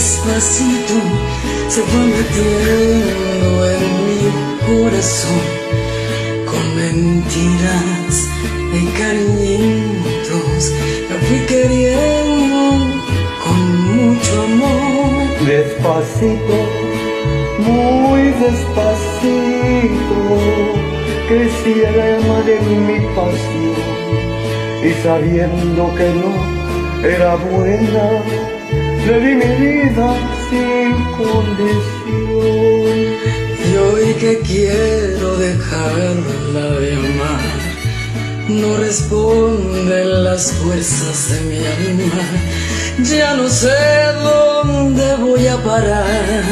despacito se fue metiendo en mi corazón con mentiras y cariñitos. Me fui queriendo con mucho amor. Despacito, muy despacito, crecía el alma de mi pasión y sabiendo que no era buena, le di mi vida sin condición. Y hoy que quiero dejarla de amar, no responden las fuerzas de mi alma. Ya no sé dónde voy a parar,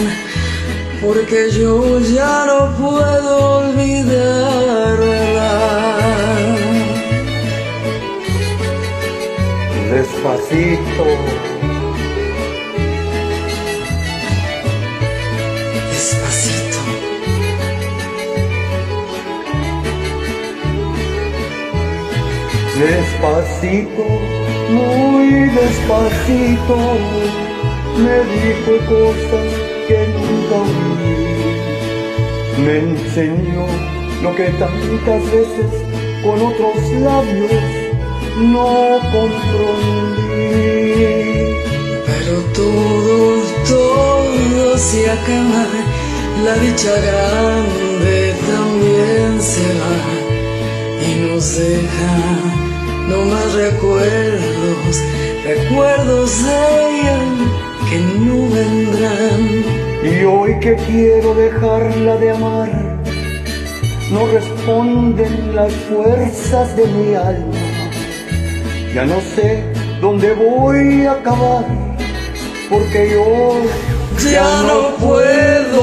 porque yo ya no puedo olvidarla. Despacito, Despacito, despacito, muy despacito, me dijo cosas que nunca oí. Me enseñó lo que tantas veces con otros labios no comprendí. pero todo, todo se acaba. La dicha grande también se va y nos deja no más recuerdos, recuerdos de ella que no vendrán. Y hoy que quiero dejarla de amar, no responden las fuerzas de mi alma. Ya no sé dónde voy a acabar, porque yo Ya no puedo